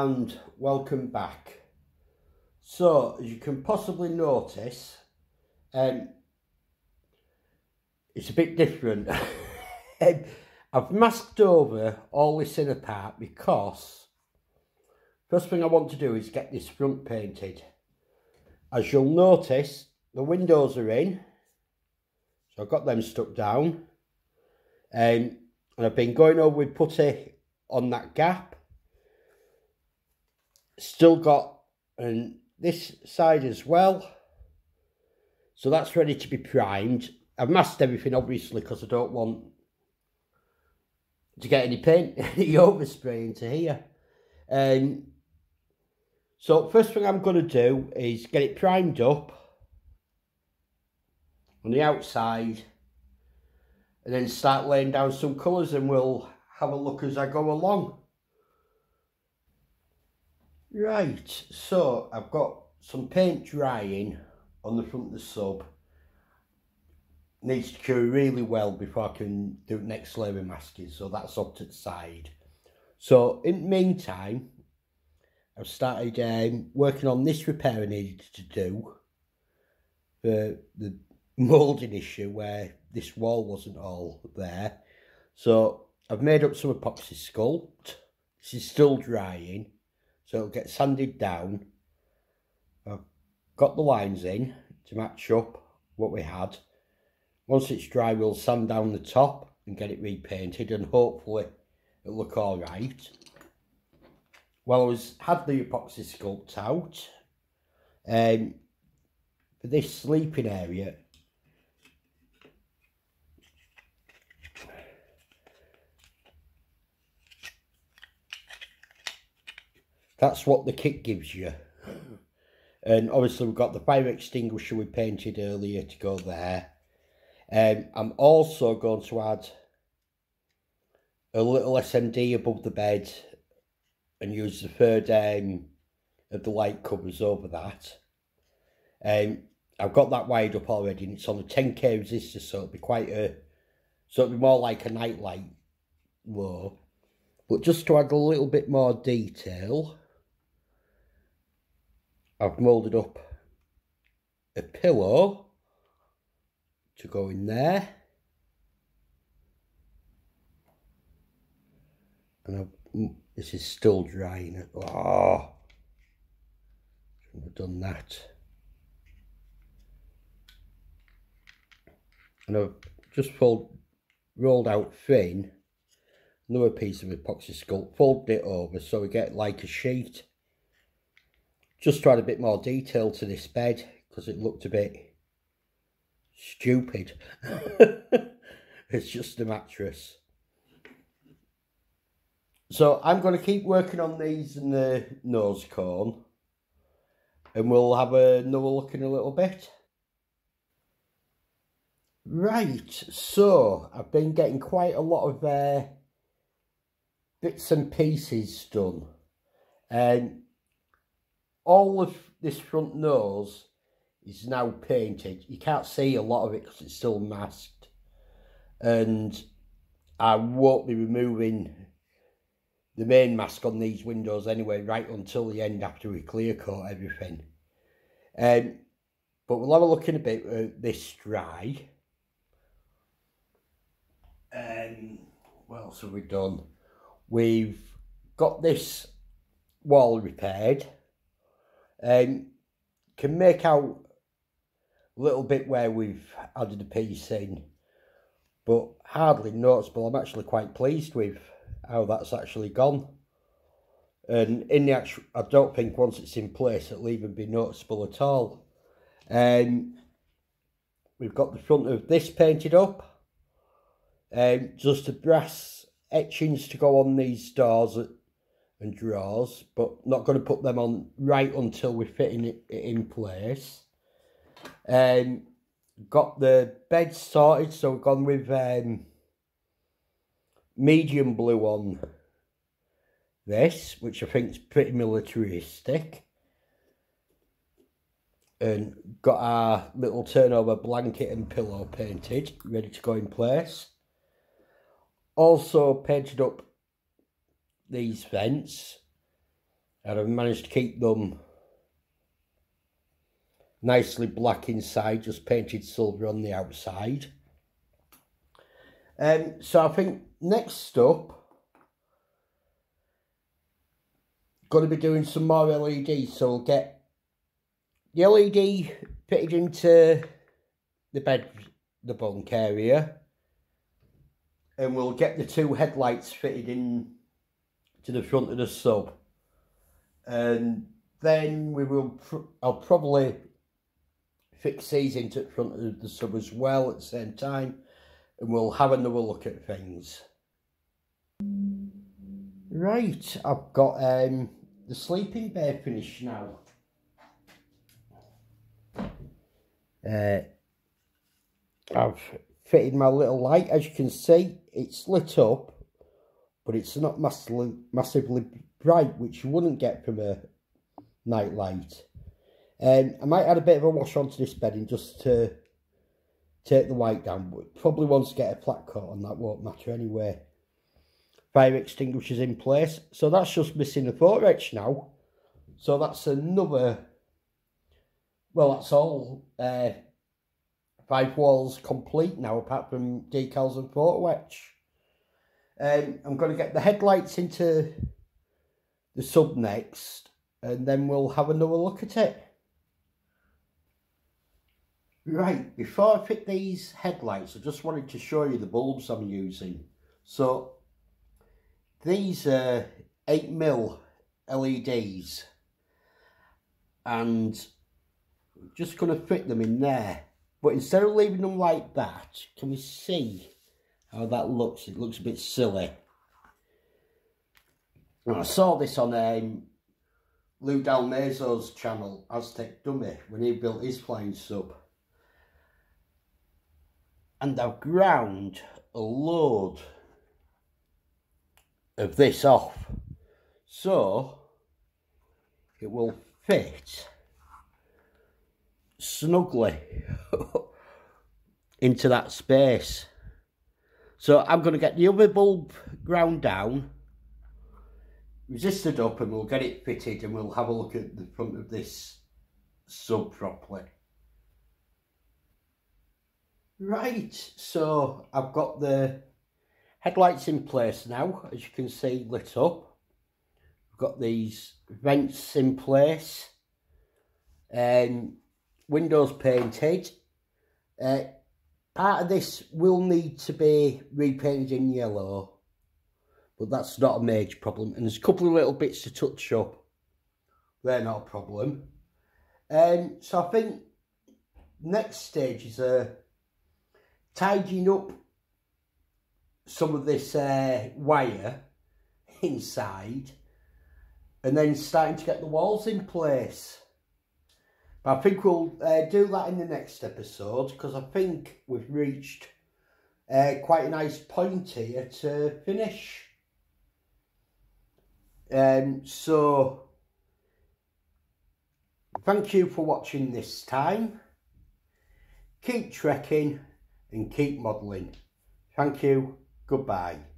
and welcome back. So, as you can possibly notice, um, it's a bit different. um, I've masked over all this inner part because first thing I want to do is get this front painted. As you'll notice, the windows are in, so I've got them stuck down. Um, and I've been going over with putty on that gap. Still got and this side as well. So that's ready to be primed. I've masked everything obviously because I don't want to get any paint, any overspray into here. Um, so first thing I'm going to do is get it primed up on the outside and then start laying down some colours and we'll have a look as I go along. Right, so I've got some paint drying on the front of the sub. Needs to cure really well before I can do next layer of masking, so that's up to the side. So in the meantime, I've started um, working on this repair I needed to do for the moulding issue where this wall wasn't all there. So I've made up some epoxy sculpt. This is still drying, so it'll get sanded down. I've got the lines in to match up what we had. Once it's dry, we'll sand down the top and get it repainted and hopefully it'll look all right. Well, I was had the epoxy sculpt out. Um, for this sleeping area, That's what the kit gives you. And obviously we've got the fire extinguisher we painted earlier to go there. Um, I'm also going to add a little SMD above the bed and use the third um, of the light covers over that. Um, I've got that wired up already and it's on a 10k resistor so it'll be quite a, so it'll be more like a night light low. But just to add a little bit more detail, I've moulded up a pillow to go in there. And I've, mm, this is still drying. Oh, shouldn't have done that. And I've just fold, rolled out thin another piece of epoxy sculpt, folded it over so we get like a sheet. Just to add a bit more detail to this bed because it looked a bit stupid. it's just a mattress. So I'm going to keep working on these in the nose cone and we'll have another look in a little bit. Right, so I've been getting quite a lot of uh, bits and pieces done. And all of this front nose is now painted. You can't see a lot of it because it's still masked. And I won't be removing the main mask on these windows anyway, right until the end after we clear coat everything. Um, but we'll have a look in a bit at this dry. Um, what else have we done? We've got this wall repaired um, can make out a little bit where we've added a piece in, but hardly noticeable. I'm actually quite pleased with how that's actually gone. And in the actual, I don't think once it's in place it'll even be noticeable at all. Um, we've got the front of this painted up. Um, just the brass etchings to go on these doors and drawers, but not going to put them on right until we're fitting it in place. Um, got the bed sorted, so we've gone with um, medium blue on this, which I think is pretty militaristic. And got our little turnover blanket and pillow painted, ready to go in place. Also painted up these vents and I've managed to keep them nicely black inside, just painted silver on the outside. Um, so I think next up, going to be doing some more LEDs, so we'll get the LED fitted into the bed, the bunk area, and we'll get the two headlights fitted in to the front of the sub. And then we will, pr I'll probably fix these into the front of the sub as well at the same time. And we'll have another look at things. Right, I've got um, the sleeping bed finished now. Uh, I've fitted my little light, as you can see, it's lit up, but it's not massively, massively bright, which you wouldn't get from a night light. Um, I might add a bit of a wash onto this bedding just to take the white down, but probably to get a flat coat on that, won't matter anyway. Fire extinguishers in place, so that's just missing the etch now. So that's another, well that's all uh, five walls complete now apart from decals and etch. Um, I'm going to get the headlights into the sub next and then we'll have another look at it. Right, before I fit these headlights, I just wanted to show you the bulbs I'm using. So, these are 8mm LEDs and I'm just going to fit them in there. But instead of leaving them like that, can we see how that looks? It looks a bit silly. And I saw this on um, Lou Dalmaso's channel, Aztek Dummy, when he built his flying sub and I've ground a load of this off so it will fit snugly into that space so I'm going to get the other bulb ground down resisted up and we'll get it fitted and we'll have a look at the front of this sub properly Right, so I've got the headlights in place now, as you can see, lit up. I've got these vents in place, and windows painted. Uh, part of this will need to be repainted in yellow, but that's not a major problem. And there's a couple of little bits to touch up. They're not a problem. Um, so I think next stage is a tidying up some of this uh, wire inside and then starting to get the walls in place. But I think we'll uh, do that in the next episode because I think we've reached uh, quite a nice point here to finish. Um, so, thank you for watching this time. Keep trekking and keep modelling. Thank you. Goodbye.